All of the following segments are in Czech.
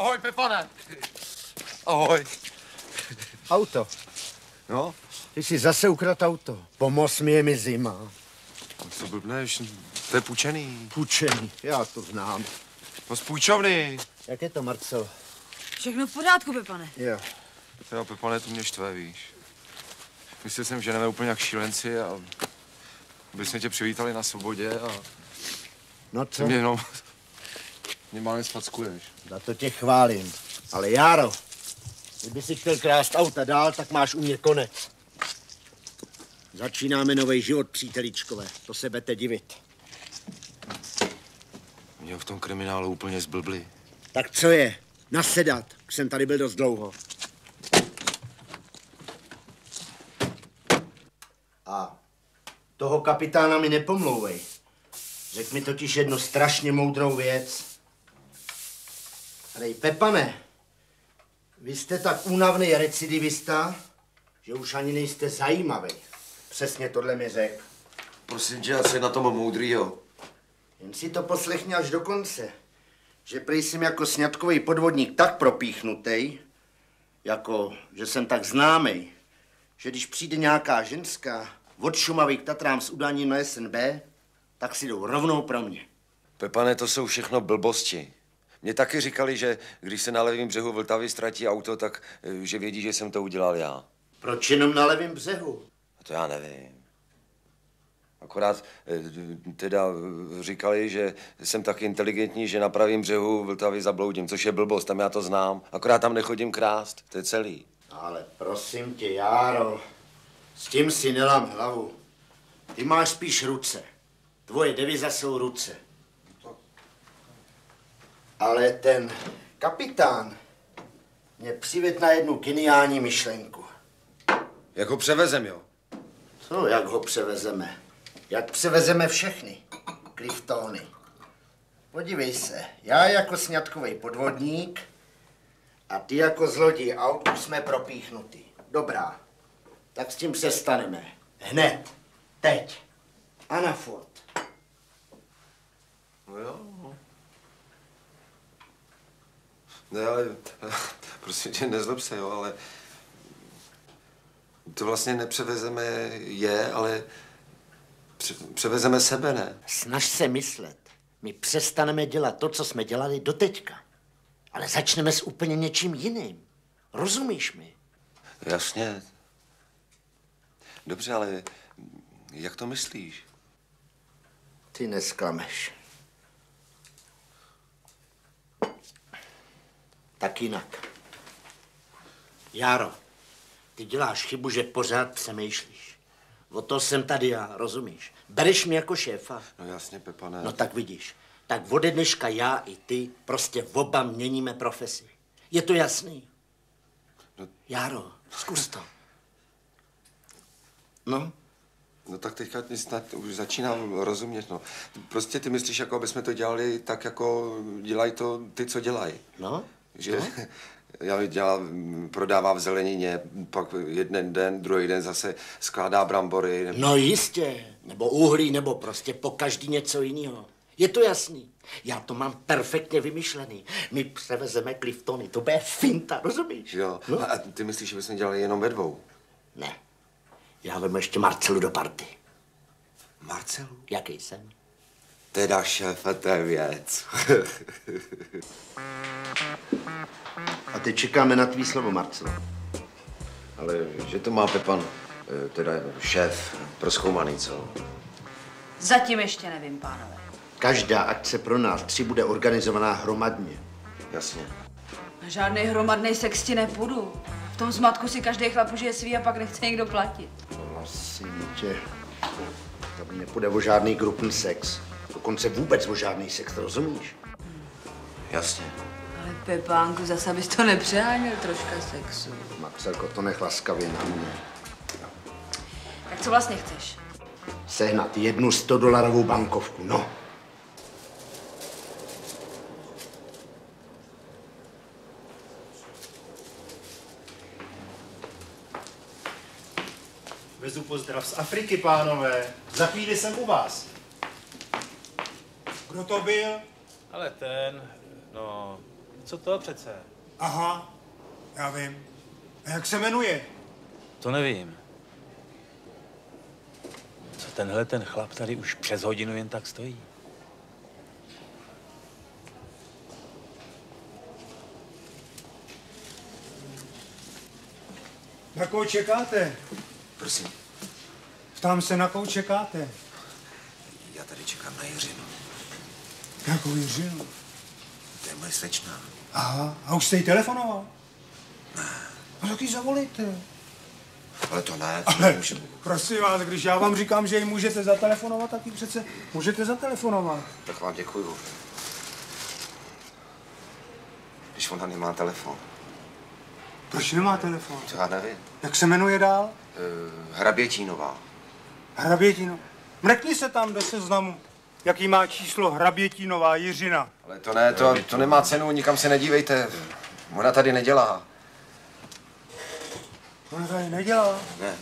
Ahoj, Pepane. Ahoj. Auto. No, Ty jsi zase ukradl auto. Pomoz mi, je mi zima. co blbneš? To je půjčený. Pučený, já to znám. No z půjčovny. Jak je to, Marcel? Všechno v pořádku, Pepane. Jo. Jo, Pepane, to mě štve, víš. Myslel jsem, že jdeme úplně jak šílenci a by jsme tě přivítali na svobodě a No ty co? mě jenom... Mě málem spackuješ. Za to tě chválím. Ale Járo, kdyby si chtěl krást auta dál, tak máš u mě konec. Začínáme nový život, příteličkové. To se budete divit. Mě v tom kriminálu úplně zblbli. Tak co je? Nasedat. Už jsem tady byl dost dlouho. A toho kapitána mi nepomlouvej. Řekl mi totiž jednu strašně moudrou věc. Ale Pepane, vy jste tak únavný recidivista, že už ani nejste zajímavý. Přesně tohle mi řekl. Prosím tě, asi na tom moudrýho. Jen si to poslechni až do konce. Že prý jsem jako sňatkový podvodník tak propíchnutý, jako že jsem tak známý, že když přijde nějaká ženská od Šumavy k Tatrám s udáním na SNB, tak si jdou rovnou pro mě. Pepane, to jsou všechno blbosti. Mě taky říkali, že když se na levém břehu Vltavy ztratí auto, tak eh, že vědí, že jsem to udělal já. Proč jenom na levém břehu? A to já nevím. Akorát eh, teda eh, říkali, že jsem tak inteligentní, že na pravém břehu Vltavy zabloudím, což je blbost, tam já to znám. Akorát tam nechodím krást, to je celý. Ale prosím tě, Járo, s tím si nelám hlavu. Ty máš spíš ruce. Tvoje deviza jsou ruce. Ale ten kapitán mě přived na jednu geniální myšlenku. Jako převezem, jo? Co, jak ho převezeme? Jak převezeme všechny Cliftony? Podívej se, já jako sňatkový podvodník a ty jako zloděj aut už jsme propíchnuty. Dobrá, tak s tím přestaneme. Hned, teď a na furt. No jo. Ne, ale prosím tě, nezlob se, jo, ale to vlastně nepřevezeme je, ale pře- převezeme sebe, ne? Snaž se myslet. My přestaneme dělat to, co jsme dělali doteďka. Ale začneme s úplně něčím jiným. Rozumíš mi? Jasně. Dobře, ale jak to myslíš? Ty nesklameš. Tak jinak. Járo, ty děláš chybu, že pořád přemýšlíš. O to jsem tady já, rozumíš? Bereš mě jako šéfa? No jasně, Pepane. No tak vidíš. Tak ode dneška já i ty prostě oba měníme profesi. Je to jasný? No- Járo, zkus to. No, No tak teďka snad už začínám rozumět, no. Prostě ty myslíš, jako aby jsme to dělali tak, jako dělají to ty, co dělají. no, Že já dělám, prodává v zelenině, pak jeden den, druhý den zase skládá brambory. Nebo... No jistě, nebo uhlí, nebo prostě po každý něco jiného. Je to jasný. Já to mám perfektně vymyšlený. My převezeme Cliftony, to bude finta, rozumíš? Jo. No? A ty myslíš, že bychom dělali jenom ve dvou? Ne. Já vemu ještě Marcelu do party. Marcelu? Jaký jsem? Teda šéfe, to je věc. A teď čekáme na tvý slovo, Marcelo. Ale že to má Pepan, eh, teda šéf, proskoumaný, co? Zatím ještě nevím, pánové. Každá akce pro nás tři bude organizovaná hromadně. Jasně. Na žádný hromadný sex ti nepůjdu. V tom zmatku si každý chlap užije svý a pak nechce někdo platit. Prosím tě. Tady nepůjde o žádný grupní sex. Dokonce vůbec o žádný sex, to rozumíš? Jasně. Ale Pepánku, zase bys to nepřeháněl troška sexu. Marcelko, to nech laskavě na mě. Tak co vlastně chceš? Sehnat jednu 100 dolarovou bankovku, no. Vezu pozdrav z Afriky, pánové. Za chvíli jsem u vás. Kdo to byl? Ale ten, No, co to přece? Aha, já vím. A jak se jmenuje? To nevím. Co tenhle ten chlap tady už přes hodinu jen tak stojí? Na koho čekáte? Prosím, Ptám se, na koho čekáte? já tady čekám na Jiřinu. Jakou Jiřinu? To je moje slečna. Aha, a už jste jí telefonoval? A tak ji zavolejte. Ale to ne, to Ale, prosím vás, když já vám říkám, že ji můžete zatelefonovat, tak ji přece můžete zatelefonovat. Tak vám děkuju. Když ona nemá telefon, Proč nemá telefon? to já nevím. Jak se jmenuje dál? Uh, Hrabětínová. Hrabětino. Mrkni se tam do seznamu, jaký má číslo Hrabětinová Jiřina. Ale to ne, to, to nemá cenu, nikam se nedívejte. Ona tady nedělá. Ona tady nedělá. Ne.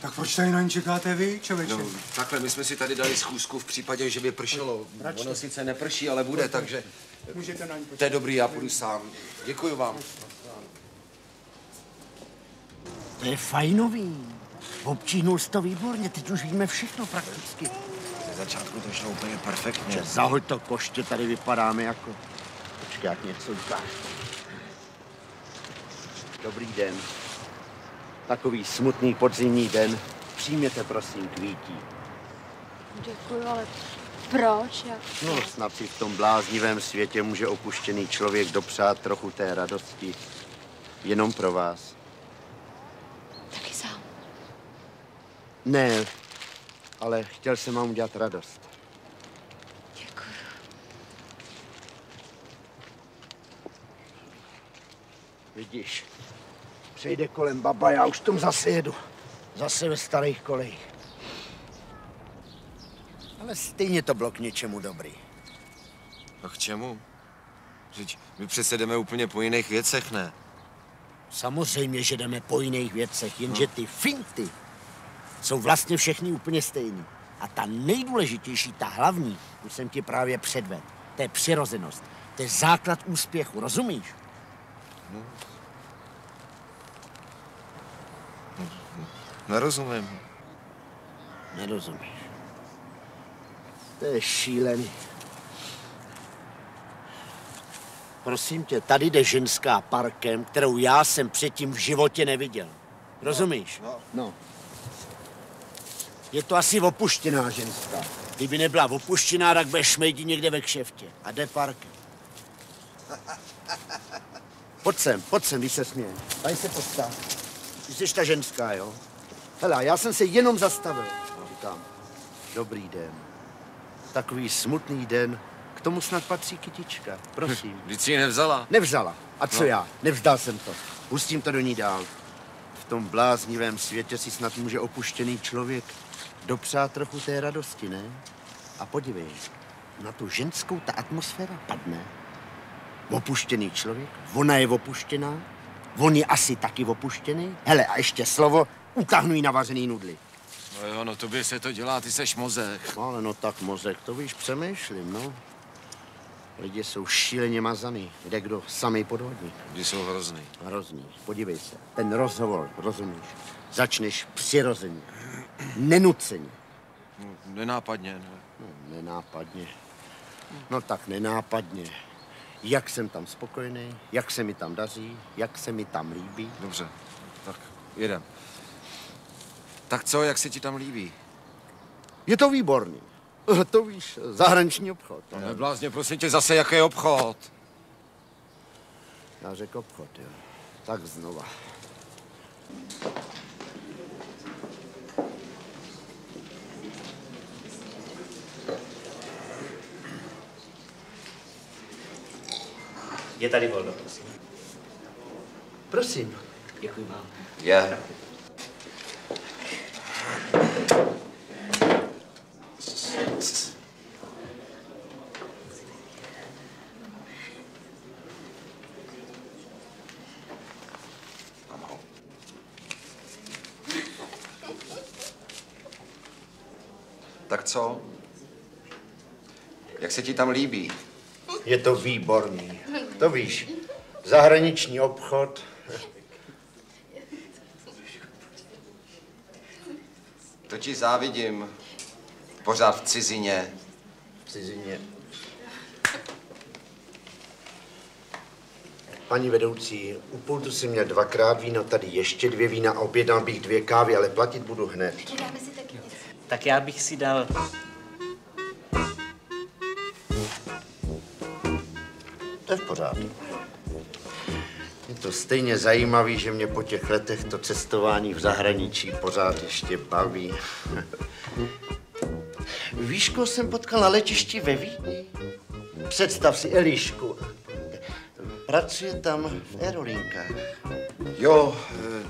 Tak proč tady na ní čekáte vy, člověče? No, takhle, my jsme si tady dali schůzku v případě, že by pršelo. Ono sice neprší, ale bude, takže Můžete na ní to je dobrý, já půjdu sám. Děkuji vám. To je fajnový. Občíhnul jsi to výborně, teď už víme všechno prakticky. Ze začátku to šlo úplně perfektně. Že zahoď to koště, tady vypadáme jako... Počkej, jak něco ukáž. Dobrý den. Takový smutný podzimní den. Přijměte prosím kvítí. Děkuju, ale proč? Jak? No, snad si v tom bláznivém světě může opuštěný člověk dopřát trochu té radosti. Jenom pro vás. Taky sám. Ne, ale chtěl jsem vám udělat radost. Děkuju. Vidíš, přejde kolem baba, já už tom zase jedu. Zase ve starých kolejích. Ale stejně to bylo k něčemu dobrý. A k čemu? Vždyť my přece jdeme úplně po jiných věcech, ne? Samozřejmě, že jdeme po jiných věcech, jenže ty finty jsou vlastně všechny úplně stejný. A ta nejdůležitější, ta hlavní, tu jsem ti právě předvedl. To je přirozenost. To je základ úspěchu, rozumíš? Nerozumím. Nerozumíš. To je šílený. Prosím tě, tady jde ženská parkem, kterou já jsem předtím v životě neviděl. Rozumíš? No. no. Je to asi opuštěná ženská. Kdyby nebyla opuštěná, tak bude šmejdi někde ve kšeftě. A jde parkem. Pojď sem, pojď sem, když se směje. Tady se postav. Ty jsi ta ženská, jo? Hele, já jsem se jenom zastavil. Říkám, dobrý den. Takový smutný den. K tomu snad patří kytička. Prosím. Vždyť si ji nevzala. Nevzala. A co no. já? Nevzdal jsem to. Pustím to do ní dál. V tom bláznivém světě si snad může opuštěný člověk dopřát trochu té radosti, ne? A podívej, na tu ženskou ta atmosféra padne. Opuštěný člověk, ona je opuštěná, on je asi taky opuštěný. Hele, a ještě slovo, utahnuj na vařený nudly. No jo, no tobě se to dělá, ty seš mozek. No, ale no tak mozek, to víš, přemýšlím, no. Lidi jsou šíleně mazaný, kde kdo, samý podvodník. Ty jsou hrozný. Hrozný. Podívej se, ten rozhovor, rozumíš, začneš přirozeně, nenuceně. No, nenápadně, ne? No, nenápadně. No tak nenápadně. Jak jsem tam spokojený, jak se mi tam daří, jak se mi tam líbí. Dobře, tak jedem. Tak co, jak se ti tam líbí? Je to výborný. To víš, zahraniční obchod. No neblázně, prosím tě, zase jaký obchod? Já řekl obchod, jo. Tak znova. Je tady volno, prosím. Prosím. Děkuji vám. Je. Tak co? Jak se ti tam líbí? Je to výborný. To víš, zahraniční obchod. To ti závidím. Pořád v cizině. v cizině. Paní vedoucí, u pultu si měl dvakrát víno, tady ještě dvě vína a objednal bych dvě kávy, ale platit budu hned. Tak já bych si dal... stejně zajímavý, že mě po těch letech to cestování v zahraničí pořád ještě baví. Víš, koho jsem potkal na letišti ve Vídni? Představ si Elišku. Pracuje tam v aerolinkách. Jo,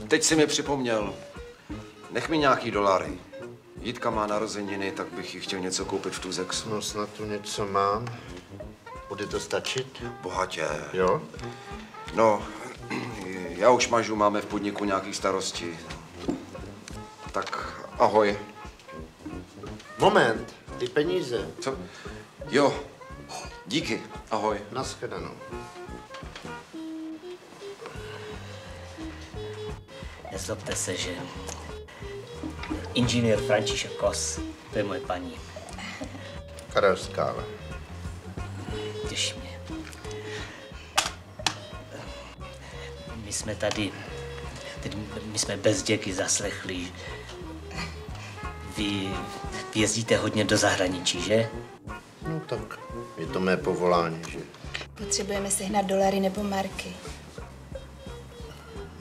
teď si mi připomněl. Nech mi nějaký dolary. Jitka má narozeniny, tak bych jí chtěl něco koupit v Tuzexu. No snad tu něco mám. Bude to stačit? Bohatě. Jo? No, já už mažu, máme v podniku nějaký starosti. Tak ahoj. Moment, ty peníze. Co? Jo, díky, ahoj. Naschledanou. Nezlobte se, že inženýr František Kos, to je moje paní. Karel Skála. Těší jsme tady, tedy my jsme bez děky zaslechli. Vy jezdíte hodně do zahraničí, že? No tak, je to mé povolání, že? Potřebujeme sehnat dolary nebo marky.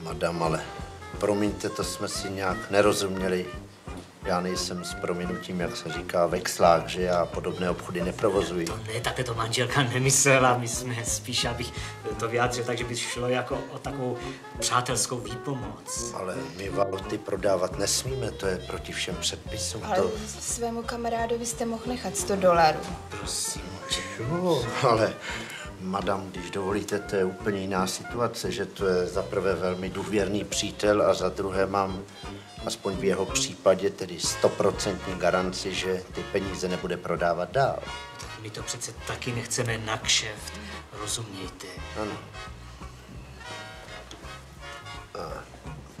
Madam, ale promiňte, to jsme si nějak nerozuměli. Já nejsem s prominutím, jak se říká, vexlák, že já podobné obchody neprovozuji. Ne, takhle to manželka nemyslela, my jsme spíš, abych to vyjádřil tak, že by šlo jako o takovou přátelskou výpomoc. Ale my valuty prodávat nesmíme, to je proti všem předpisům. Ale To, svému kamarádovi jste mohl nechat 100 dolarů. prosím, jo, ale madam, když dovolíte, to je úplně jiná situace, že to je za prvé velmi důvěrný přítel a za druhé mám aspoň v jeho případě tedy stoprocentní garanci, že ty peníze nebude prodávat dál. My to přece taky nechceme na kšeft, rozumějte. Ano. A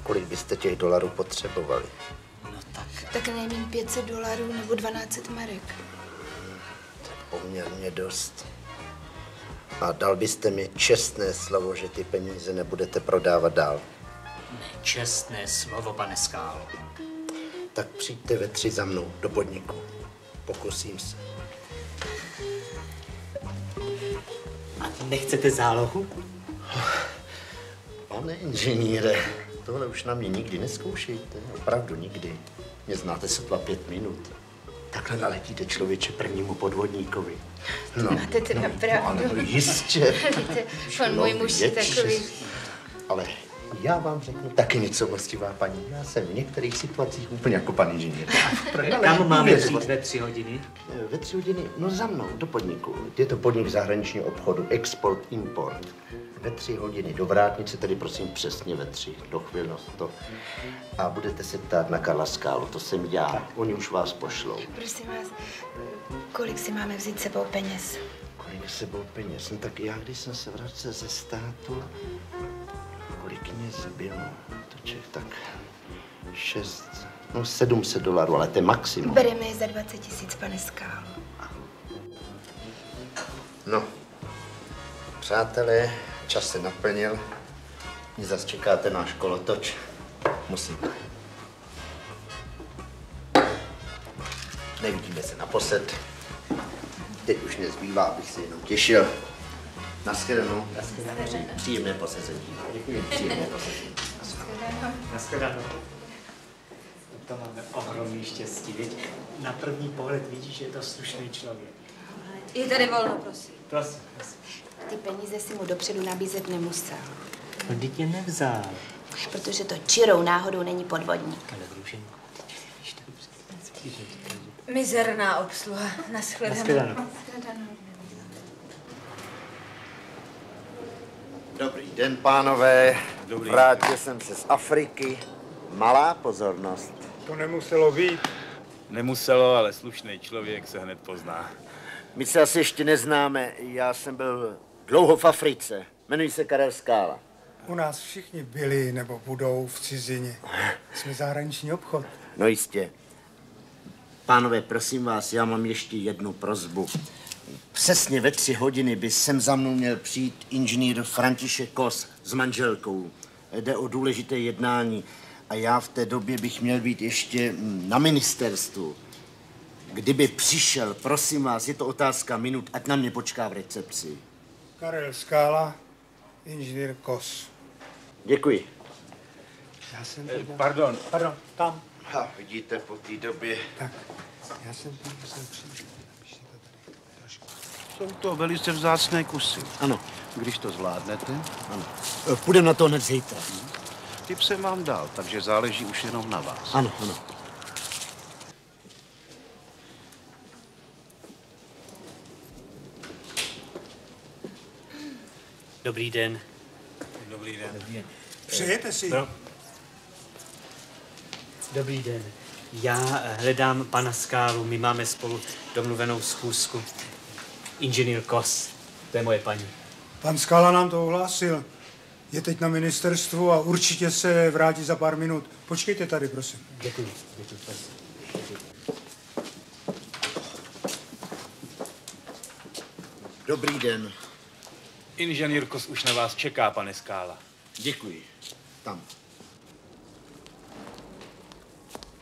kolik byste těch dolarů potřebovali? Tak nejméně 500 dolarů nebo 12 marek. Poměrně dost. A dal byste mi čestné slovo, že ty peníze nebudete prodávat dál. Čestné slovo, pane Skálo. Tak přijďte ve tři za mnou do podniku. Pokusím se. A nechcete zálohu? Pane inženýre, tohle už na mě nikdy neskoušejte. Opravdu nikdy. Mě znáte sotva pět minut. Takhle naletíte člověče prvnímu podvodníkovi. No, Máte teda no, pravdu. ale jistě. Víte, on můj muž je takový. Ale já vám řeknu taky něco, mostivá paní. Já jsem v některých situacích úplně jako pan inženýr. Kam máme přijít ve tři hodiny? Ve tři hodiny, no za mnou, do podniku. Je to podnik zahraničního obchodu, export, import. Ve tři hodiny do vrátnice, tedy prosím přesně ve tři, do chvilnost to. A budete se ptát na Karla Skálu, to jsem já. Oni už vás pošlou. Prosím vás, kolik si máme vzít sebou peněz? Kolik sebou peněz? No tak já, když jsem se vracel ze státu, kolik mě zbylo? Toček, tak šest, no 700 dolarů, ale to je maximum. Bereme je za 20 tisíc, pane Skálo. No, přátelé, čas se naplnil. Mě zase čekáte náš kolotoč. Musím. Nevidíme se naposled. Teď už nezbývá, abych se jenom těšil. Naschledanou. Příjemné posezení. Děkuji. Příjemné posezení. Naschledanou. To máme ohromný štěstí, viď? Na první pohled vidíš, že je to slušný člověk. Je tady volno, prosím. Prosím, prosím. Ty peníze si mu dopředu nabízet nemusel, No, teď je nevzal. protože to čirou náhodou není podvodník. Ale Růženko, Mizerná obsluha. Naschledanou. Naschledanou. Dobrý den, pánové. Dobrý. Vrátil jsem se z Afriky. Malá pozornost. To nemuselo být. Nemuselo, ale slušný člověk se hned pozná. My se asi ještě neznáme. Já jsem byl dlouho v Africe. Jmenuji se Karel Skála. U nás všichni byli nebo budou v cizině. Jsme zahraniční obchod. No jistě. Pánové, prosím vás, já mám ještě jednu prozbu. Přesně ve tři hodiny by sem za mnou měl přijít inženýr František Kos s manželkou. Jde o důležité jednání a já v té době bych měl být ještě mm, na ministerstvu. Kdyby přišel, prosím vás, je to otázka minut, ať na mě počká v recepci. Karel Skála, inženýr Kos. Děkuji. Já jsem Eh, Pardon, Pardon, tam. Ha, vidíte, po té době. Tak, já jsem tam musel přijít. Jsou to velice vzácné kusy. Ano, Když to zvládnete, ano. E, Půjdeme na to hned zítra. tip jsem vám dal, takže záleží už jenom na vás. Ano, ano. Dobrý den. Dobrý den. Přejete si? No. Dobrý den. Já hledám pana Skálu, my máme spolu domluvenou schůzku. Inženýr Kos, to je moje paní. Pan Skála nám to ohlásil. Je teď na ministerstvu a určitě se vrátí za pár minut. Počkejte tady, prosím. Děkuji. Děkuji. prosím. Dobrý den. Inženýr Kos už na vás čeká, pane Skála. Děkuji. Tam.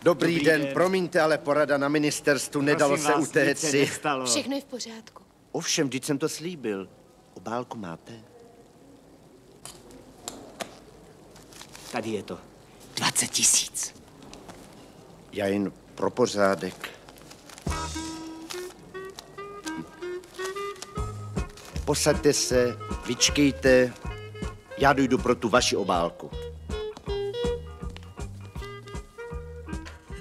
Dobrý, Dobrý den. den. promiňte, ale porada na ministerstvu nedalo Prosím se vás, se si. Všechno je v pořádku. Ovšem, vždyť jsem to slíbil. Obálku máte? Tady je to. 20 tisíc. Já jen pro pořádek. Posaďte se, vyčkejte, já dojdu pro tu vaši obálku.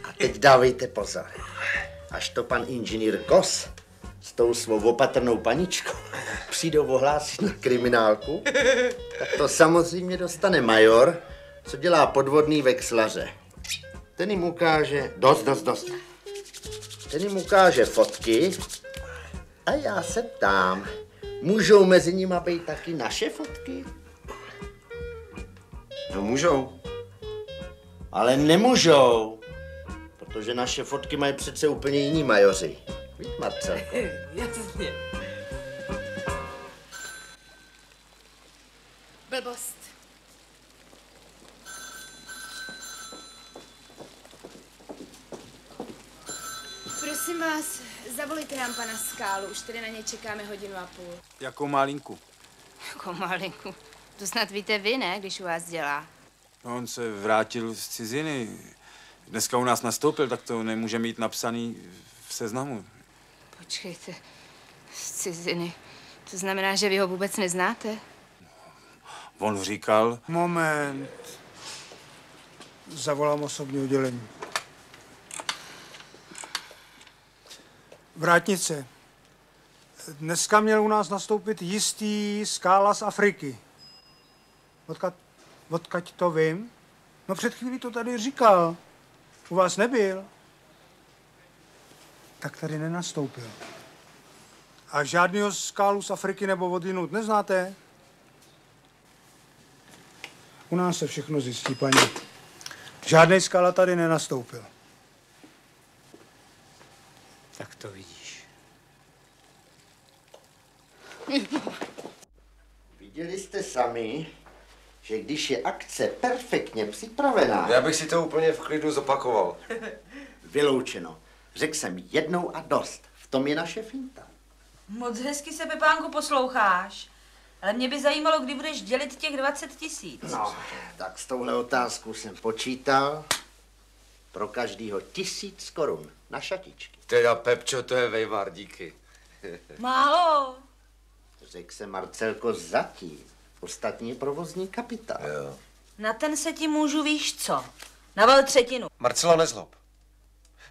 A teď dávejte pozor. Až to pan inženýr Kos s tou svou opatrnou paničkou přijdou ohlásit na kriminálku, tak to samozřejmě dostane major, co dělá podvodný vexlaře. Ten jim ukáže, dost, dost, dost. Ten jim ukáže fotky a já se ptám, můžou mezi nimi být taky naše fotky? No můžou. Ale nemůžou, protože naše fotky mají přece úplně jiní majoři. Víš, Marcel? Jasně. Blbost. Prosím vás, zavolejte nám pana Skálu, už tady na něj čekáme hodinu a půl. Jakou malinku? Jako malinku. To snad víte vy, ne, když u vás dělá. No, on se vrátil z ciziny. Dneska u nás nastoupil, tak to nemůže mít napsaný v seznamu. Počkejte, z ciziny. To znamená, že vy ho vůbec neznáte? On říkal, Moment. Zavolám osobní oddělení. Vrátnice. Dneska měl u nás nastoupit jistý skála z Afriky. Odkud, odkud to vím? No před chvílí to tady říkal. U vás nebyl. Tak tady nenastoupil. A žádného skálu z Afriky nebo odinut neznáte? U nás se všechno zjistí, paní. Žádný skala tady nenastoupil. Tak to vidíš. Viděli jste sami, že když je akce perfektně připravená, Já bych si to úplně v klidu zopakoval. vyloučeno. Řekl jsem jednou a dost. V tom je naše finta. Moc hezky se, Pepánku, posloucháš. Ale mě by zajímalo, kdy budeš dělit těch 20 tisíc. No, tak s touhle otázkou jsem počítal. Pro každýho tisíc korun na šatičky. Teda Pepčo, to je vejvar, díky. Málo. Řekl se Marcelko zatím. Ostatní je provozní kapitál. Jo. Na ten se ti můžu, víš co? Naval třetinu. Marcelo, nezlob.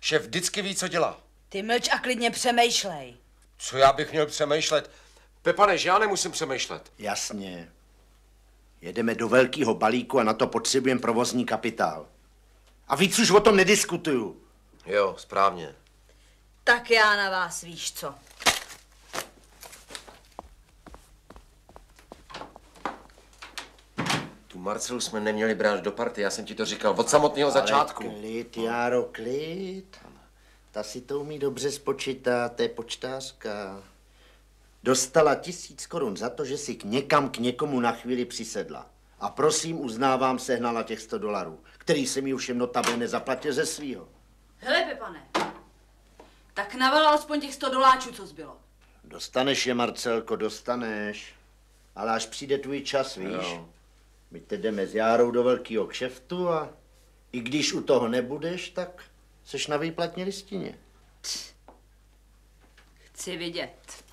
Šéf vždycky ví, co dělá. Ty mlč a klidně přemýšlej. Co já bych měl přemýšlet? Pepane, že já nemusím přemýšlet. Jasně. Jedeme do velkého balíku a na to potřebujeme provozní kapitál. A víc už o tom nediskutuju. Jo, správně. Tak já na vás, víš co? Tu Marcelu jsme neměli brát do party, já jsem ti to říkal od samotného začátku. Ale klid, Járo, klid. Ta si to umí dobře spočítat, to je počtářka. Dostala tisíc korun za to, že si k někam k někomu na chvíli přisedla. A prosím, uznávám, sehnala těch 100 dolarů, který jsem mi už notabene zaplatil ze svýho. Hele, Pepane, tak naval alespoň těch 100 doláčů, co zbylo. Dostaneš je, Marcelko, dostaneš. Ale až přijde tvůj čas, víš? Jo. My teď jdeme s Járou do velkého kšeftu a i když u toho nebudeš, tak seš na výplatní listině. Chci vidět.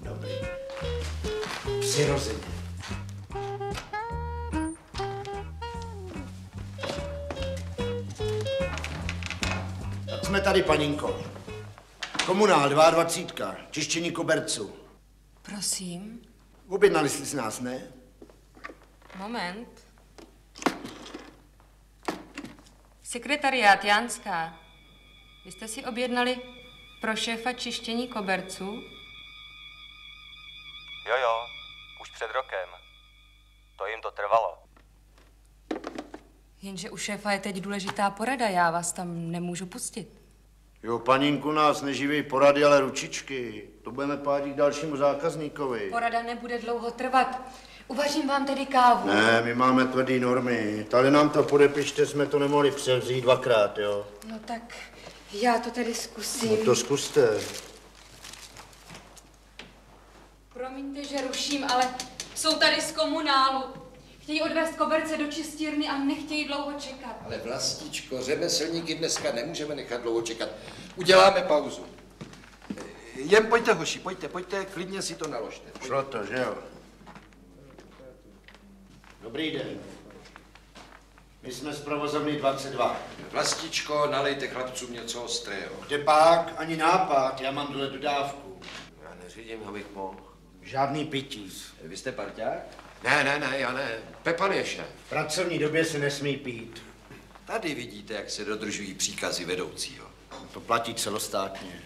Dobrý. Přirozeně. Tak jsme tady, paninko. Komunál 22, čištění koberců. Prosím, Objednali jsi si nás, ne? moment. Sekretariát Jánská. Vy jste si objednali pro šéfa čištění koberců? Jo, jo, už před rokem. To jim to trvalo. Jenže u šéfa je teď důležitá porada, já vás tam nemůžu pustit. Jo, paninku nás neživí porady, ale ručičky. To budeme pádit k dalšímu zákazníkovi. Porada nebude dlouho trvat. Uvařím vám tedy kávu. Ne, my máme tvrdý normy. Tady nám to podepište, jsme to nemohli převzít dvakrát, jo. No tak já to tedy zkusím. No to zkuste. Promiňte, že ruším, ale jsou tady z komunálu. Chtějí odvést koberce do čistírny a nechtějí dlouho čekat. Ale vlastičko, řemeslníky dneska nemůžeme nechat dlouho čekat. Uděláme pauzu. Jen pojďte, hoši, pojďte, pojďte, klidně si to naložte. Šlo to, že jo? Dobrý den. My jsme z provozovny 22. Vlastičko, nalejte chlapcům něco ostrého. Kde pak? Ani nápad, já mám dole dodávku. Já neřídím, abych mohl. Žádný pití. Vy jste parťák? Ne, ne, ne, já ne. Pepan je šéf. V pracovní době se nesmí pít. Tady vidíte, jak se dodržují příkazy vedoucího. To platí celostátně.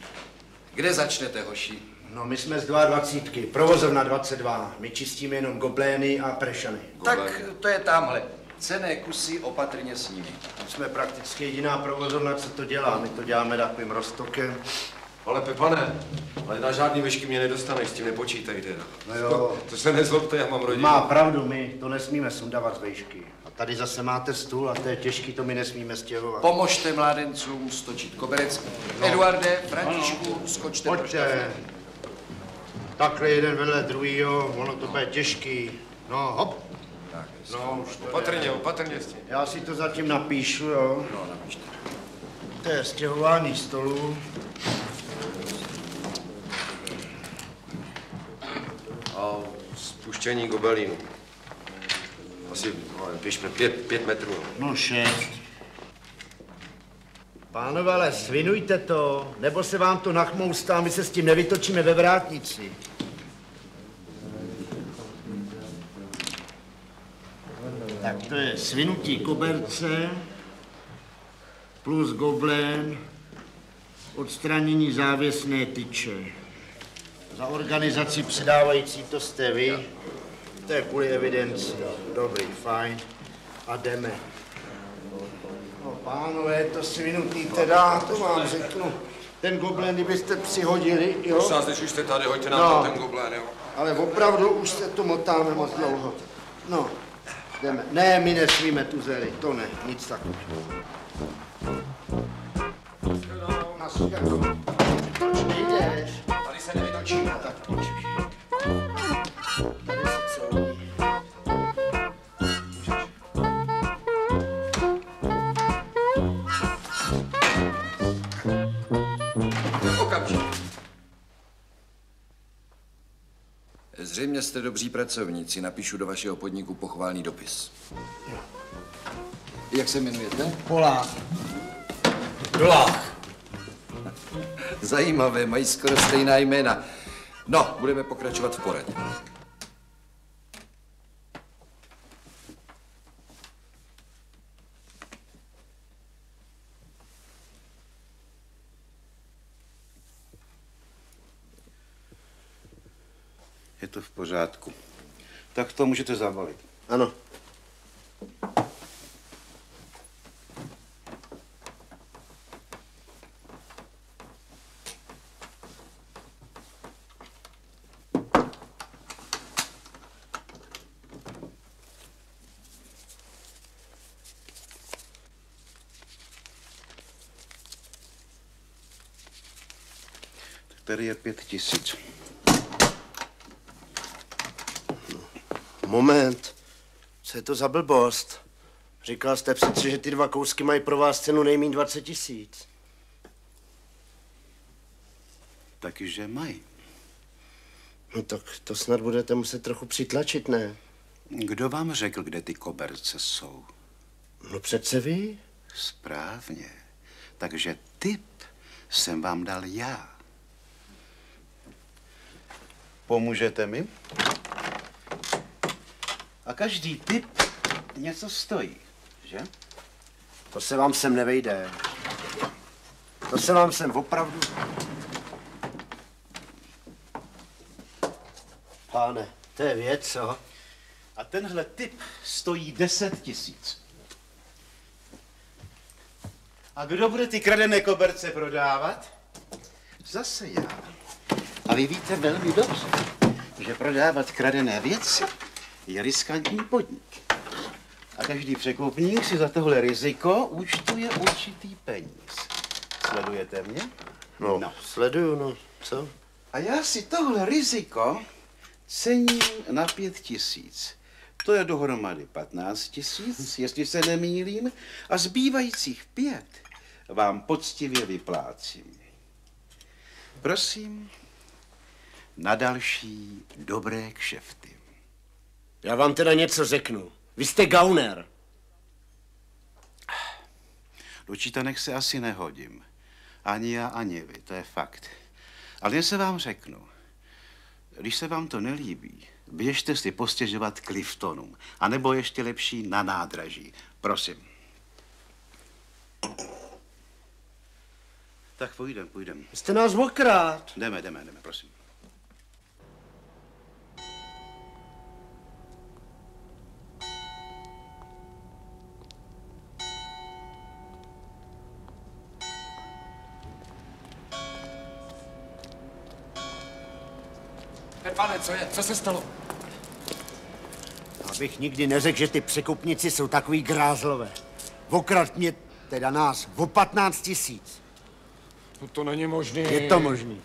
Kde začnete, hoši? No, my jsme z 22, provozovna 22. My čistíme jenom goblény a prešany. Tak to je tamhle. Cené kusy opatrně s nimi. My jsme prakticky jediná provozovna, co to dělá. My to děláme takovým roztokem. Ale Pepane, ale na žádný vešky mě nedostaneš, s tím nepočítej teda. No jo. To se nezlobte, já mám rodinu. Má pravdu, my to nesmíme sundávat z vejšky. A tady zase máte stůl a to je těžký, to my nesmíme stěhovat. Pomožte mládencům stočit koberec. No. Eduarde, Františku, skočte do Pojďte. Takhle jeden vedle druhýho, ono to bude těžký. No, hop. No, už to Opatrně, je. opatrně s tím. Já si to zatím napíšu, jo. No, napište. To je stěhování stolů. A spuštění gobelínu. Asi, no, píšme pět, pět metrů. no. No, šest. Pánové, ale svinujte to, nebo se vám to nachmoustá, my se s tím nevytočíme ve vrátnici. Tak to je svinutí koberce plus goblén, odstranění závěsné tyče. Za organizaci předávající to jste vy. To je kvůli evidenci. Dobrý, fajn. A jdeme. No, pánové, to svinutý teda, to vám řeknu. Ten goblén, kdybyste přihodili, jo? Prosím vás, když už jste tady, hoďte nám No. ten goblén, jo. Ale opravdu už se tu motáme moc dlouho. No, jdeme. Ne, my nesmíme tu zeli, to ne, nic takového. Nejdeš? Tady se nevytočíme. Tak. Tady se. Okamžik. Zřejmě jste dobří pracovníci. Napíšu do vašeho podniku pochválný dopis. Jak se jmenujete? Polák. Dolák. Zajímavé, mají skoro stejná jména. No, budeme pokračovat v poradě. Je to v pořádku. Tak to můžete zabalit. Ano. Tady je pět tisíc. Moment. Co je to za blbost? Říkal jste přece, že ty dva kousky mají pro vás cenu nejmín 20 tisíc. Takže mají. No tak to snad budete muset trochu přitlačit, ne? Kdo vám řekl, kde ty koberce jsou? No přece vy. Správně. Takže tip jsem vám dal já. Pomůžete mi? A každý tip něco stojí, že? To se vám sem nevejde. To se vám sem opravdu... Páne, to je věc, co? A tenhle tip stojí 10 tisíc. A kdo bude ty kradené koberce prodávat? Zase já. A vy víte velmi dobře, že prodávat kradené věci je riskantní podnik. A každý překupník si za tohle riziko účtuje určitý peníz. Sledujete mě? No, no. sleduju, no. Co? A já si tohle riziko cením na pět tisíc. To je dohromady 15 tisíc, jestli se nemýlím, a zbývajících pět vám poctivě vyplácím. Prosím, na další dobré kšefty. Já vám teda něco řeknu. Vy jste gauner. Do čítanek se asi nehodím. Ani já, ani vy, to je fakt. Ale jen se vám řeknu, když se vám to nelíbí, běžte si postěžovat Cliftonům, anebo ještě lepší na nádraží. Prosím. Tak půjdem, půjdem. Jste nás okrát. Jdeme, jdeme, jdeme, prosím. Co je? Co se stalo? Abych nikdy neřekl, že ty překupníci jsou takový grázlové. Okrad mě, teda nás, o 15 tisíc. No to není možný. Je to možný.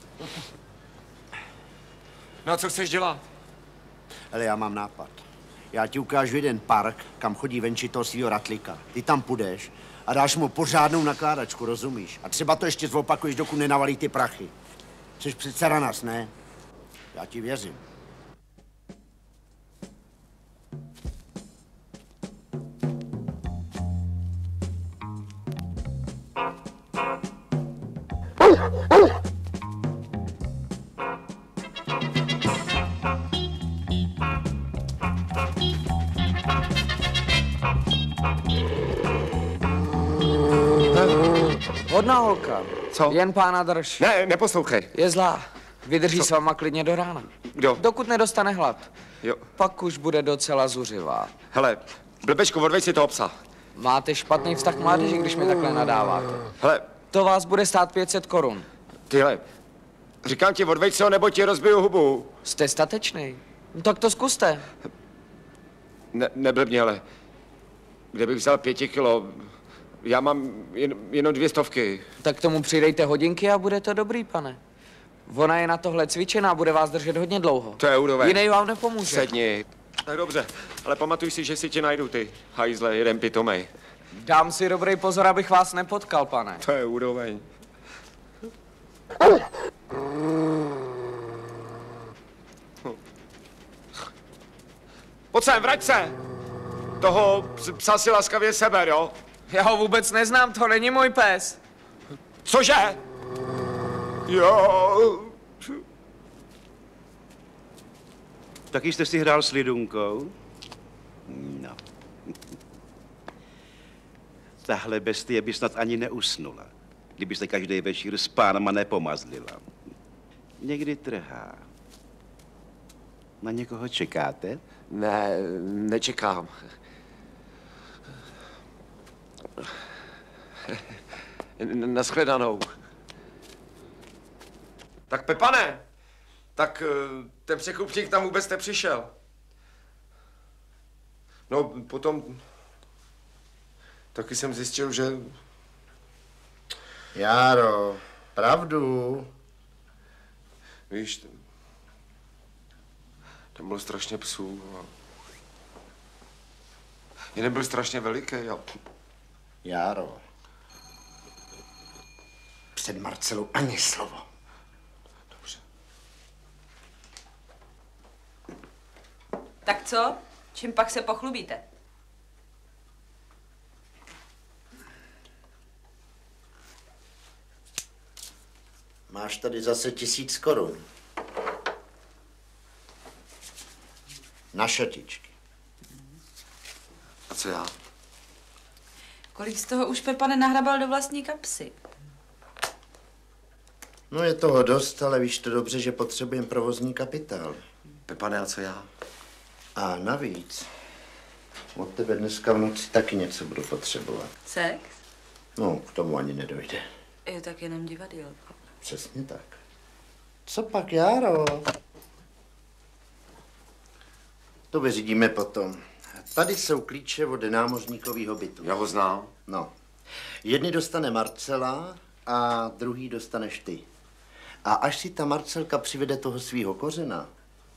No a co chceš dělat? Ale já mám nápad. Já ti ukážu jeden park, kam chodí venčit toho svýho ratlíka. Ty tam půjdeš a dáš mu pořádnou nakládačku, rozumíš? A třeba to ještě zopakuješ, dokud nenavalí ty prachy. Což přece na nás, ne? Já ti věřím. Hodná holka. Co? Jen pána drž. Ne, neposlouchej. Je zlá. Vydrží s váma klidně do rána. Kdo? Dokud nedostane hlad. Jo. Pak už bude docela zuřivá. Hele, blbečku, odveď si toho psa. Máte špatný vztah k mládeži, když mi takhle nadáváte. Hele, To vás bude stát 500 korun. tyhle, říkám ti, odveď se ho, nebo ti rozbiju hubu. Jste statečný. No, tak to zkuste. Ne, neblbně, ale kde bych vzal pěti kilo, já mám jen, jenom dvě stovky. Tak k tomu přidejte hodinky a bude to dobrý, pane. Ona je na tohle cvičená, bude vás držet hodně dlouho. To je úroveň. Jiný vám nepomůže. Sedni. Tak dobře, ale pamatuj si, že si tě najdu ty hajzle, jeden pitomej. Dám si dobrý pozor, abych vás nepotkal, pane. To je úroveň. Pojď sem, vrať se! Toho ps- psa si laskavě seber, jo? Já ho vůbec neznám, to není můj pes. Cože? Jo. Taky jste si hrál s Lidunkou? No. Tahle bestie by snad ani neusnula, kdybyste každý večer s pánama nepomazlila. Někdy trhá. Na někoho čekáte? Ne, nečekám. Naschledanou. Tak Pepane, tak eh, ten překupník tam vůbec nepřišel. No, potom taky jsem zjistil, že Járo, pravdu. Víš, tam bylo strašně psů. A... Jeden byl strašně veliký a Járo. Před Marcelou ani slovo. Tak co? Čím pak se pochlubíte? Máš tady zase tisíc korun. Na šatičky. A co já? Kolik z toho už Pepa nenahrabal do vlastní kapsy? No je toho dost, ale víš to dobře, že potřebujeme provozní kapitál. Pepane, a co já? A navíc, od tebe dneska v noci taky něco budu potřebovat. Sex? No, k tomu ani nedojde. Jo, tak jenom divadýlko. Přesně tak. Co pak, Járo? To vyřídíme potom. Tady jsou klíče od námořníkového bytu. Já ho znám. No. Jedny dostane Marcela a druhý dostaneš ty. A až si ta Marcelka přivede toho svého kořena,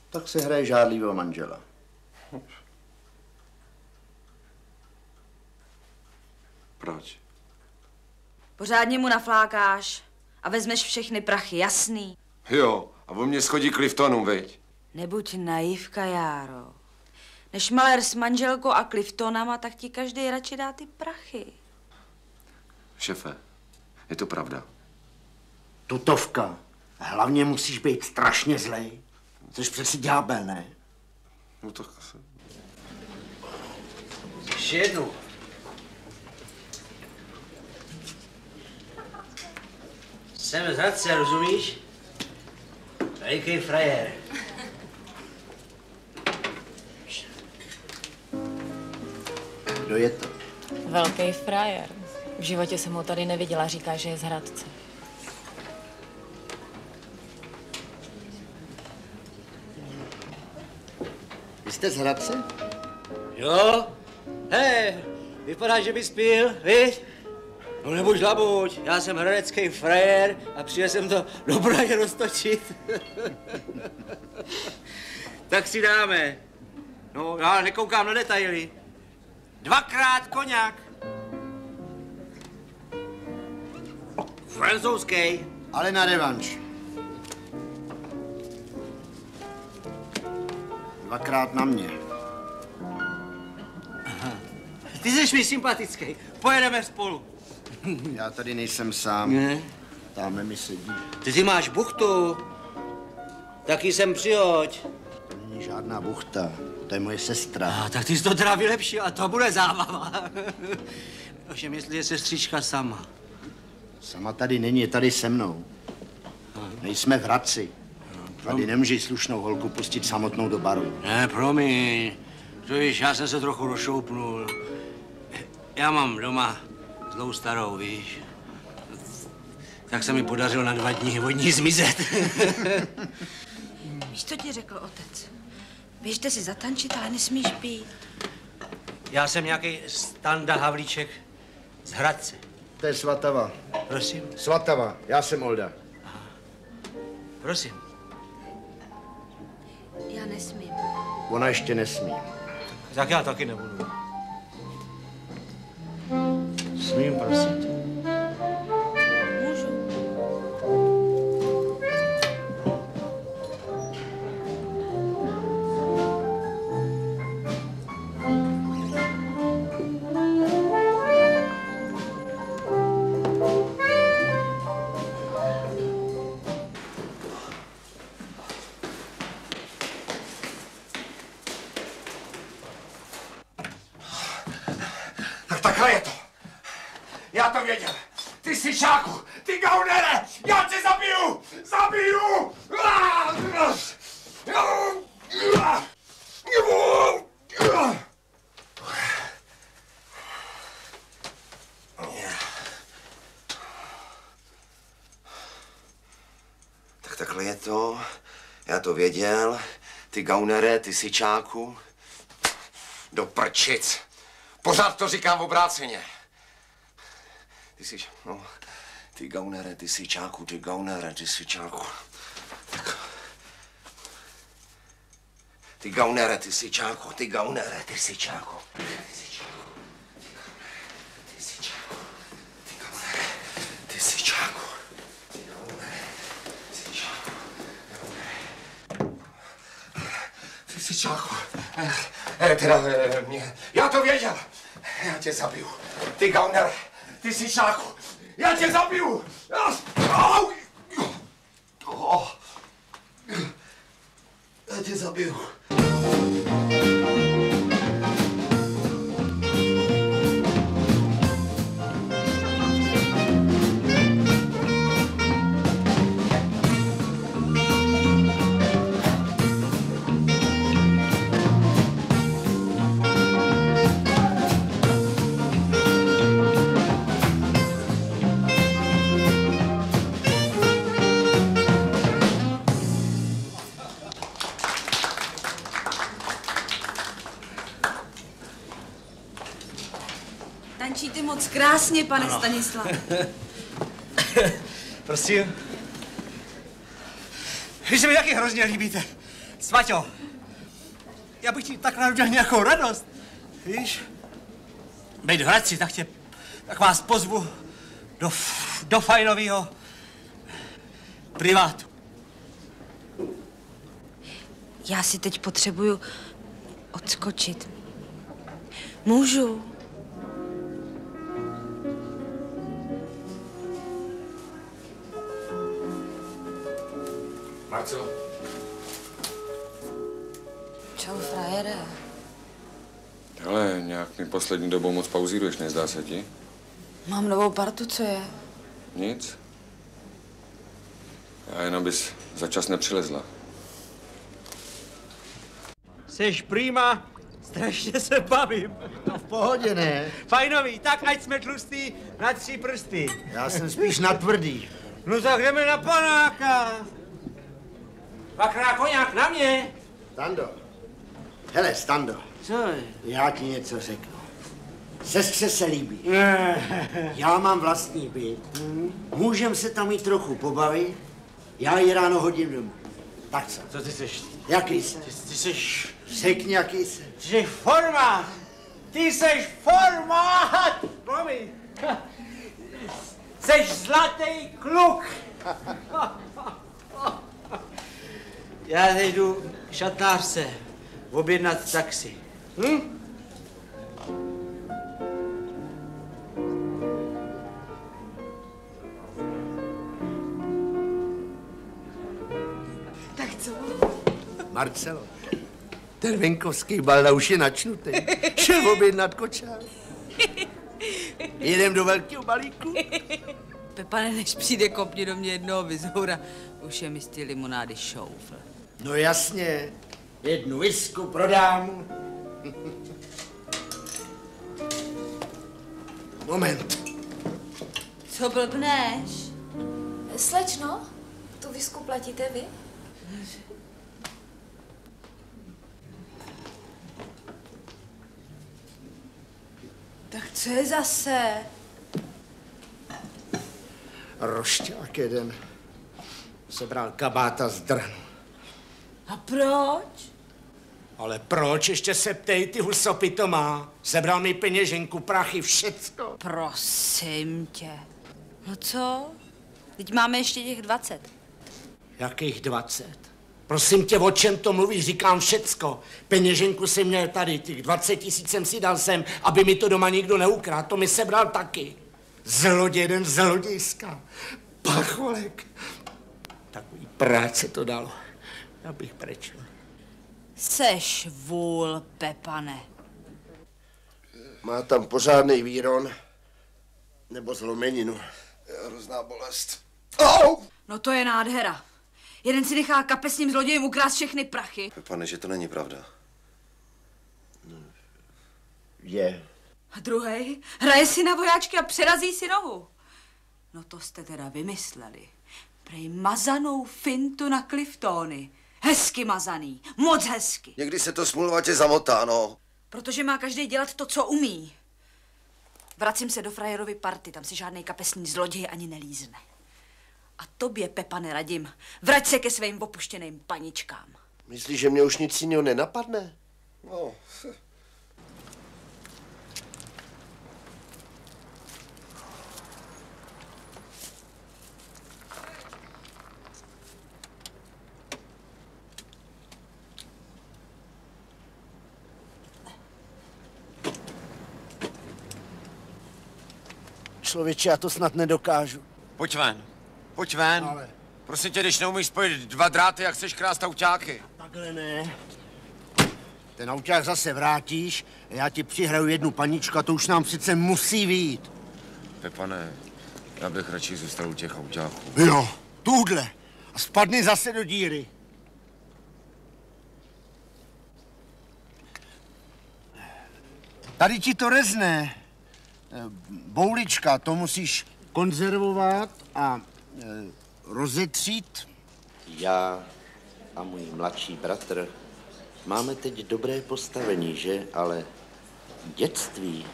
tak se hraje žádlivého manžela. Proč? Pořádně mu naflákáš a vezmeš všechny prachy, jasný? Jo, a on mě schodí Cliftonu, veď? Nebuď naivka, Járo. Než malér s manželkou a Cliftonama, tak ti každý radši dá ty prachy. Šefe, je to pravda. Tutovka. Hlavně musíš být strašně zlej. Jsi přeci ďábel, ne? No tak se... Ještě jednou. Jsem z Hradce, rozumíš? Veliký frajer. Kdo je to? Velký frajer. V životě jsem ho tady neviděla, říká, že je z Hradce. Vy jste z Hradce? Jo? Hej, vypadá, že bys pil, víš? No nebuď labuť, já jsem hradecký frajer a přijel jsem to do Prahy roztočit. tak si dáme. No, já nekoukám na detaily. Dvakrát koněk. Francouzský. Ale na revanš. Dvakrát na mě. Ty jsi mi sympatický. Pojedeme spolu. Já tady nejsem sám. Ne? Tamhle mi sedí. Ty si máš buchtu. Taky sem přihoď. To není žádná buchta. To je moje sestra. A, tak ty jsi to teda vylepšil a to bude zábava. Ovšem, jestli je sestřička sama. Sama tady není, je tady se mnou. Nejsme v Hradci. Tady nemůžeš slušnou holku pustit samotnou do baru. Ne, promiň. To víš, já jsem se trochu rozšoupnul. Já mám doma zlou starou, víš. Tak se mi podařilo na dva dní od ní zmizet. Víš, co ti řekl otec? Běžte si zatančit, ale nesmíš pít. já jsem nějaký Standa Havlíček z Hradce. To je Svatava. Prosím? Svatava, já jsem Olda. Prosím. Já nesmím. Ona ještě nesmí. Tak já taky nebudu. Smím, prosím tě. Věděl. Ty gaunere, ty sičáku. Do prčic. Pořád to říkám obráceně. Ty jsi, no, ty gaunere, ty sičáku, ty gaunere, ty sičáku. Tak. Ty gaunere, Ty sičáku. Ty gaunere, ty sičáku. Ty gaunere, sičáku. Ty sičáku. Eh, eh, teda, eh, mě, já to věděl. Já tě zabiju. Ty gaunere, ty sičáku. Já tě zabiju. Já, au. Oh. Já tě krásně, pane Ano. Stanislav. Prosím. Vy se mi taky hrozně líbíte. Svaťo, já bych ti tak rád udělal nějakou radost. Víš? Bejt v Hradci, tak tě, tak vás pozvu do, do fajnového privátu. Já si teď potřebuju odskočit. Můžu? Marcelo, Čau, frajere. hele, nějak mi poslední dobou moc pauzíruješ, nezdá se ti? Mám novou partu, co je? Nic? Já jenom bys za čas nepřilezla. Seš prýma, strašně se bavím. No v pohodě, ne? Fajnový, tak ať jsme tlustý na tři prsty. Já jsem spíš na tvrdý. No tak jdeme na panáka. Na koněk na mě. Stando. Hele, Stando. Co je? Já ti něco řeknu. Sestře se líbí. Já mám vlastní byt. Můžem se tam i trochu pobavit. Já ji ráno hodím domů. Tak co? Co ty seš? Jaký jsi? Ty, ty seš... Řekni, jaký jsi. Ty seš formát. Ty seš formát. Promiň. Seš zlatý kluk. Já teď jdu k šatnářce objednat taxi. Hm? Tak co? Marcelo, ten venkovský balda už je načnutý. Šel objednat kočár. Jedem do velkého balíku. Pepane, než přijde, kopni do mě jednoho vizoura. Už je mi z té limonády šoufl. No jasně, jednu visku prodám. Moment. Co blbneš? Slečno, tu visku platíte vy? Tak co je zase? Rošťák jeden sebral kabáta z drnu. A proč? Ale proč ještě se ptej, ty husopy to má? Sebral mi peněženku, prachy, všecko. Prosím tě. No co? Teď máme ještě těch 20. Jakých dvacet? Prosím tě, o čem to mluvíš? Říkám všecko. Peněženku jsem měl tady, těch 20 tisíc jsem si dal sem, aby mi to doma nikdo neukradl. To mi sebral taky. Zloděj, jeden zlodějska. Pacholek. Takový práce to dalo. Já bych prečil. Seš vůl, Pepane. Má tam pořádný výron nebo zlomeninu. Hrozná bolest. No to je nádhera. Jeden si nechá kapesním zlodějem ukrást všechny prachy. Pane, že to není pravda. Je. A druhý hraje si na vojáčky a přerazí si nohu. No to jste teda vymysleli. Prej mazanou fintu na Cliftony. Hezky mazaný, moc hezky. Někdy se to smulvatě zamotá, no. Protože má každý dělat to, co umí. Vracím se do frajerovy party, tam si žádný kapesní zloděj ani nelízne. A tobě, Pepa, neradím. Vrať se ke svým opuštěným paničkám. Myslíš, že mě už nic jiného nenapadne? No, Člověče, já to snad nedokážu. Pojď ven. Pojď ven. Ale- Prosím tě, když neumíš spojit dva dráty, jak chceš krást autáky. Takhle ne. Ten auták zase vrátíš a já ti přihraju jednu paničku a to už nám přece musí výjít. Pepane, já bych radši zůstal u těch autáků. Jo, tuhle. A spadni zase do díry. Tady ti to rezne. Eh, Boulička, to musíš konzervovat a eh, rozetřít. Já a můj mladší bratr máme teď dobré postavení, že? Ale dětství,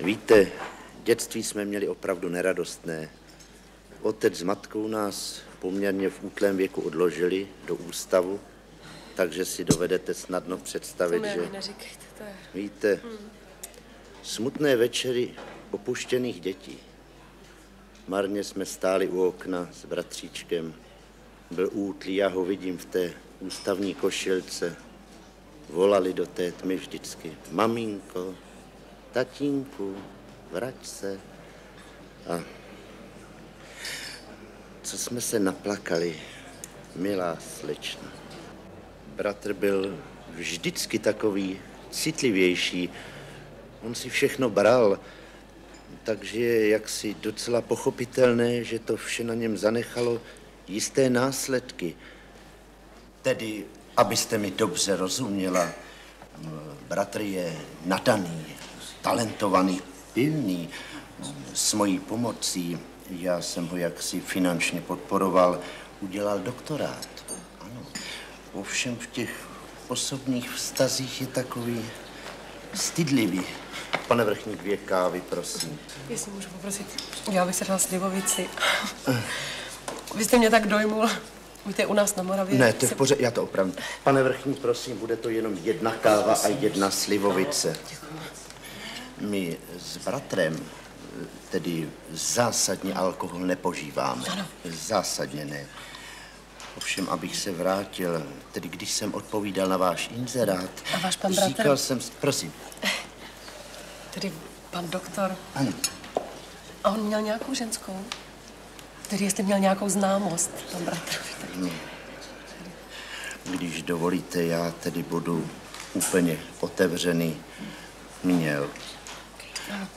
víte, dětství jsme měli opravdu neradostné. Otec s matkou nás poměrně v útlém věku odložili do ústavu, takže si dovedete snadno představit, že... neříkejte, to je... Víte, smutné večery opuštěných dětí. Marně jsme stáli u okna s bratříčkem. Byl útlý, já ho vidím v té ústavní košilce. Volali do té tmy vždycky. Maminko, tatínku, vrať se. A co jsme se naplakali, milá slečna. Bratr byl vždycky takový citlivější. On si všechno bral, takže je jaksi docela pochopitelné, že to vše na něm zanechalo jisté následky. Tedy, abyste mi dobře rozuměla, bratr je nadaný, talentovaný, pilný. S mojí pomocí, já jsem ho jaksi finančně podporoval, udělal doktorát. Ano. Ovšem v těch osobních vztazích je takový stydlivý. Pane vrchní dvě kávy, prosím. Jestli můžu poprosit, já bych se dala slivovici. Vy jste mě tak dojmul. Víte, u nás na Moravě... Ne, to je v pořádku, já to opravdu. Pane vrchní, prosím, bude to jenom jedna káva a jedna slivovice. My s bratrem tedy zásadně alkohol nepožíváme. Zásadně ne. Ovšem, abych se vrátil, tedy když jsem odpovídal na váš inzerát, A váš pan bratr? říkal jsem, prosím, Tedy pan doktor. ano, A on měl nějakou ženskou? Tedy jestli měl nějakou známost, pan bratr. no. když dovolíte, já tedy budu úplně otevřený. Měl.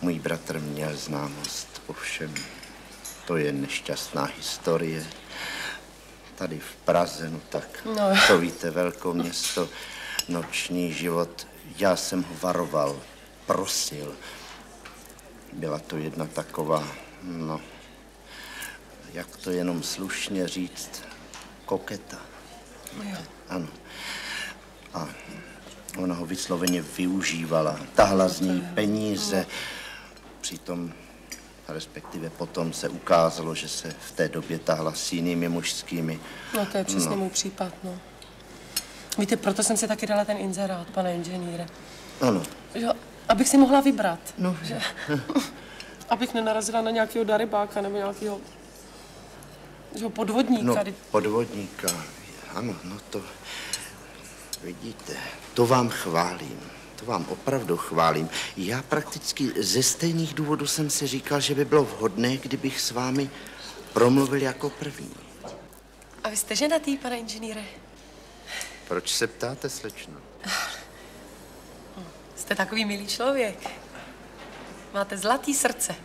Můj bratr měl známost, ovšem to je nešťastná historie. Tady v Praze, no tak No. to víte, velké město, noční život. Já jsem ho varoval, prosil. Byla to jedna taková, no, jak to jenom slušně říct, koketa. No jo. Ano. A ona ho vysloveně využívala. Tahla z ní peníze. Přitom, respektive potom se ukázalo, že se v té době tahla s jinými mužskými. No to je přesně No. můj případ, no. Víte, proto jsem si taky dala ten inzerát, pane inženýre. Ano. Že, abych si mohla vybrat. No. Že, abych nenarazila na nějakého darybáka nebo nějakého že, podvodníka. No, podvodníka. Ano, no to... Vidíte, to vám chválím. To vám opravdu chválím. Já prakticky ze stejných důvodů jsem si říkal, že by bylo vhodné, kdybych s vámi promluvil jako první. A vy jste ženatý, pane inženýre? Proč se ptáte, slečno? Jste takový milý člověk. Máte zlatý srdce.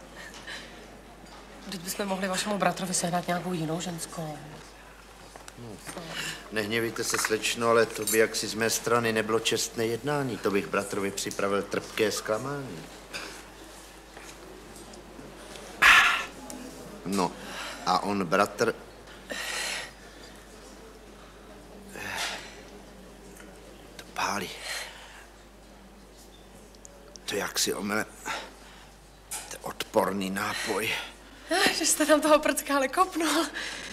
Teď bychom mohli vašemu bratrovi sehnat nějakou jinou ženskou. Nehněvíte se, slečno, ale to by jaksi z mé strany nebylo čestné jednání. To bych bratrovi připravil trpké zklamání. No, a on, bratr... To pálí. To jak si omele... To je odporný nápoj. Že jste tam toho prckále kopnul.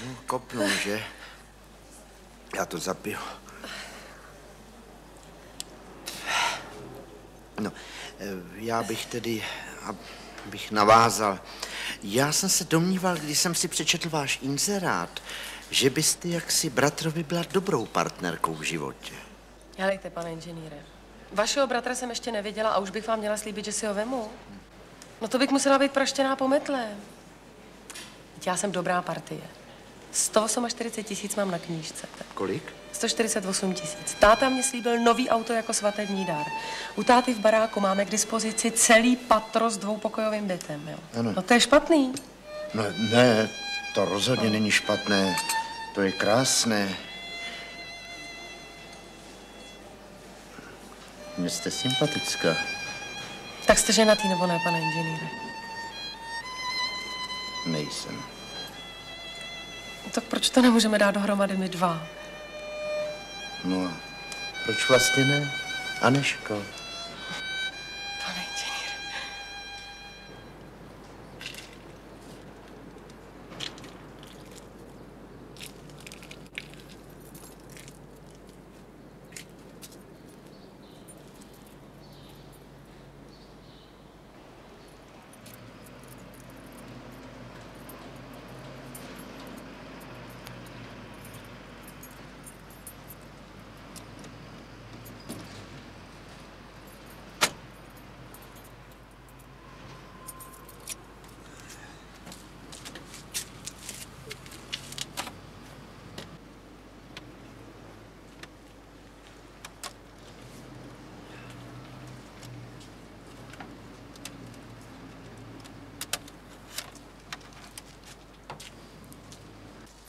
No, kopnul, že? Já to zapiju. No, eh, já bych tedy, abych navázal, já jsem se domníval, když jsem si přečetl váš inzerát, že byste jaksi bratrovi byla dobrou partnerkou v životě. Helejte, pane inženýre. Vašeho bratra jsem ještě neviděla a už bych vám měla slíbit, že si ho vemu. No to bych musela být praštěná po metle. Já jsem dobrá partie. 148 tisíc mám na knížce. Kolik? 148 tisíc. Táta mě slíbil nový auto jako svatební dar. U táty v baráku máme k dispozici celý patro s dvoupokojovým bytem. Jo. Ano. No to je špatný. No ne, to rozhodně není špatné. To je krásné. Mně jste sympatická. Tak jste ženatý nebo ne, pane inženýre? Nejsem. Tak proč to nemůžeme dát dohromady my dva? No a proč vlastně ne? Aneško. Pane inženýre.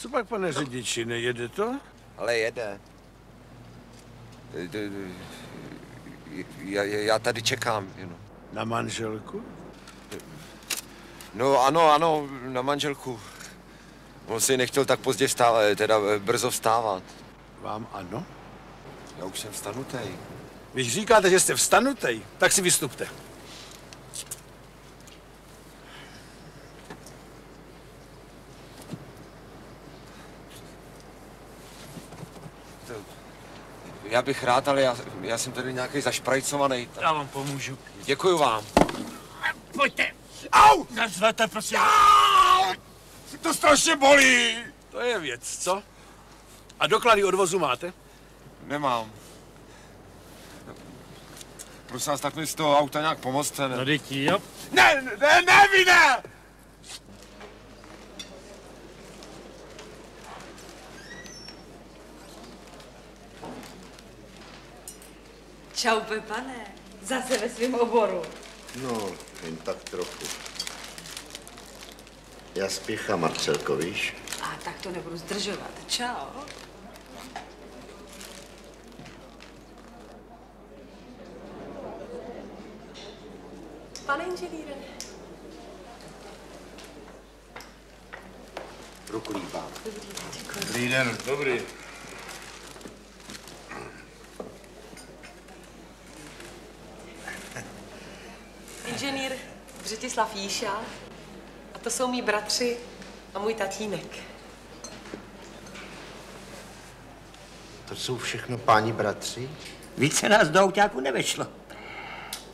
Co pak, pane řidiči, nejede to? Ale jede. D- Já, já tady čekám, jenom. Na manželku? No ano, ano, na manželku. On si nechtěl tak pozdě vstávat, teda eh, brzo vstávat. Vám ano? Já už jsem vstanutej. Když říkáte, že jste vstanutej, tak si vystupte. Já bych rád, ale já, já jsem tady nějaký zašprajcovaný. Já vám pomůžu. Děkuju vám. Pojďte. Au! Nazvete, prosím. Au! To strašně bolí. To je věc, co? A doklady odvozu máte? Nemám. Prosím vás, tak mi z toho auta nějak pomozte, ne? No děti, jo. Ne, ne, ne, vy ne! Čau, Pepane. Zase ve svém oboru. No, jen tak trochu. Já spěchám, Marcelko, víš? A tak to nebudu zdržovat. Čau. Pane inženýre. Ruku líbám. Dobrý den. Dobrý. Inženýr Břetislav Jíša. A to jsou mý bratři a můj tatínek. To jsou všechno páni bratři? Více nás do autáku nevešlo.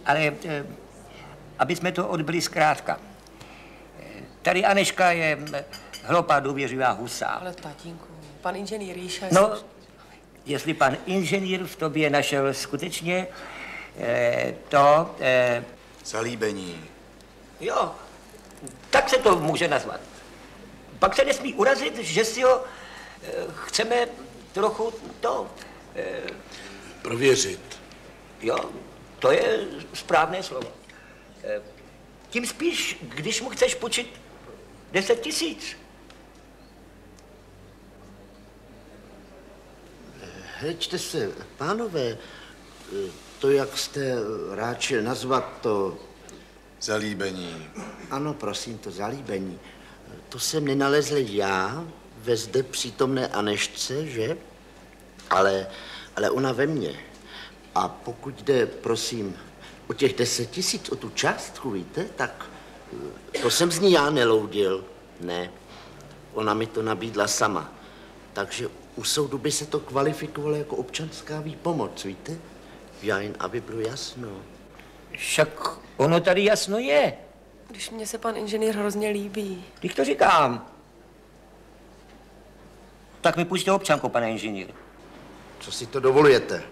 Ale eh, aby jsme to odbyli zkrátka. Eh, Tady Aneška je eh, hloupá, důvěřivá husa. Ale tatínku, pan inženýr Jíša... je- No, jestli pan inženýr v tobě našel skutečně eh, to... Eh, Zalíbení. jo, tak se to může nazvat. Pak se nesmí urazit, že si ho eh, chceme trochu to... Eh, Prověřit. Jo, to je správné slovo. Eh, Tím spíš, když mu chceš počít 10 tisíc. Hečte se, pánové, to, jak jste ráčil nazvat to... Zalíbení. Ano, prosím, to zalíbení. To jsem nenalezl já ve zde přítomné Anešce, že? Ale, ale ona ve mně. A pokud jde, prosím, o těch deset tisíc, o tu částku, víte, tak eh, to jsem z ní já neloudil. Ne, ona mi to nabídla sama. Takže u soudu by se to kvalifikovalo jako občanská výpomoc, víte? Já jen, aby bylo jasno. Však ono tady jasno je. Když mě se pan inženýr hrozně líbí. Když to říkám. Tak mi pusťte občanku, pane inženýr. Co si to dovolujete?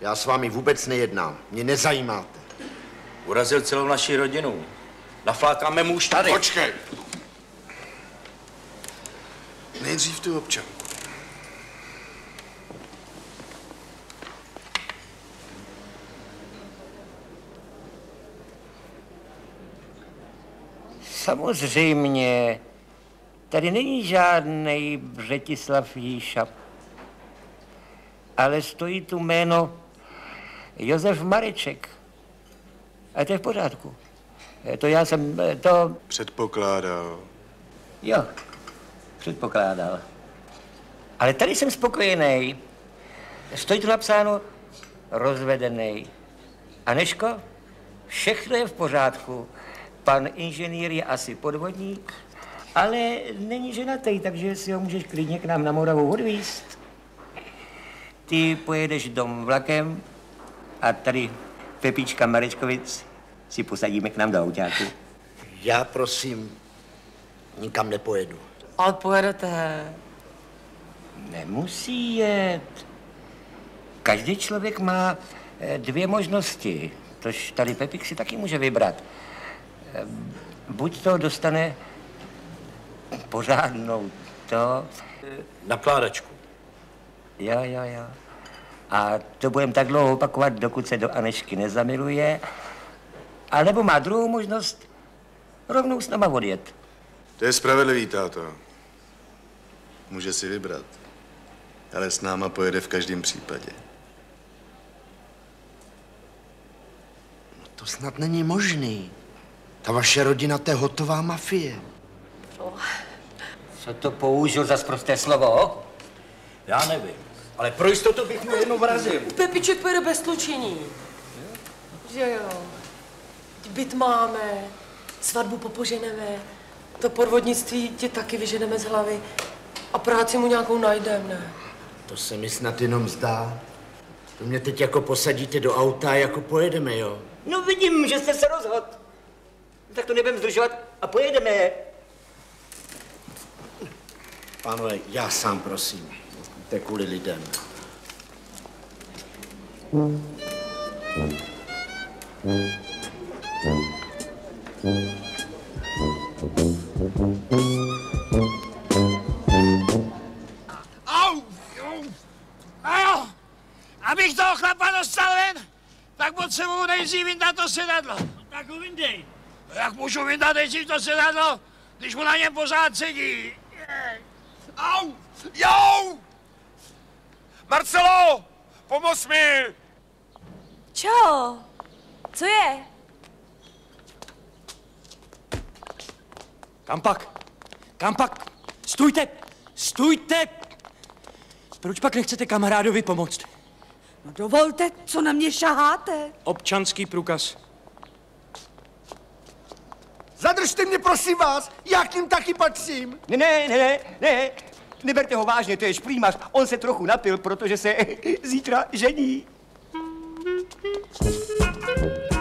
Já s vámi vůbec nejednám. Mě nezajímáte. Urazil celou naši rodinu. Naflákáme mu už tady. Počkej. Nejdřív tu občanku. Samozřejmě. Tady není žádný Břetislav Jíša. Ale stojí tu jméno Josef Mareček. A to je v pořádku. Eh, To já jsem, eh, to, Předpokládal. jo, předpokládal. Ale tady jsem spokojený. Stojí tu napsáno rozvedený. Aneško, všechno je v pořádku. Pan inženýr je asi podvodník, ale není ženatý, takže si ho můžeš klidně k nám na Moravu odvízt. Ty pojedeš dom vlakem a tady Pepička Marečkovic si posadíme k nám do autáku. Já prosím, nikam nepojedu. Ale pojedete. Nemusí jet. Každý člověk má eh, dvě možnosti, tož tady Pepik si taky může vybrat. Eh, Buď to dostane pořádnou to... Nakládačku. Jo, jo, jo. A to budeme tak dlouho opakovat, dokud se do Anešky nezamiluje. A nebo má druhou možnost rovnou s náma odjet. To je spravedlivý, táto. Může si vybrat. Ale s náma pojede v každém případě. To snad není možný. Ta vaše rodina, to je hotová mafie. Co to použil za sprosté slovo? Já nevím, ale pro jistotu bych mu jednou vrazil. Pepiček pojede bez tlučení. Že jo. Teď Byt máme, svatbu popoženeme, to podvodnictví tě taky vyženeme z hlavy a práci mu nějakou najdeme, ne? To se mi snad jenom zdá. To mě teď jako posadíte do auta a jako pojedeme, jo? No vidím, že jste se rozhodl. Tak to nebudem zdržovat a pojedeme. Pánové, já sám prosím. To je kvůli lidem. Au! Au! Abych toho chlapa dostal ven, tak potřebuju nejdřív vyndat to sedadlo. Tak ho vyndej. Jak můžu vyndat nejdřív to sedadlo, když mu na něm pořád sedí? Au! Jau! Marcelo! Pomoz mi! Čau! Co je? Kam pak? Kam pak? Stůjte! Stůjte! Proč pak nechcete kamarádovi pomoct? No dovolte, co na mě šaháte? Občanský průkaz. Zadržte mě, prosím vás, já k ním taky patřím. Ne, ne, ne, ne, neberte ho vážně, to je šprýmař. On se trochu napil, protože se zítra žení. Thank you.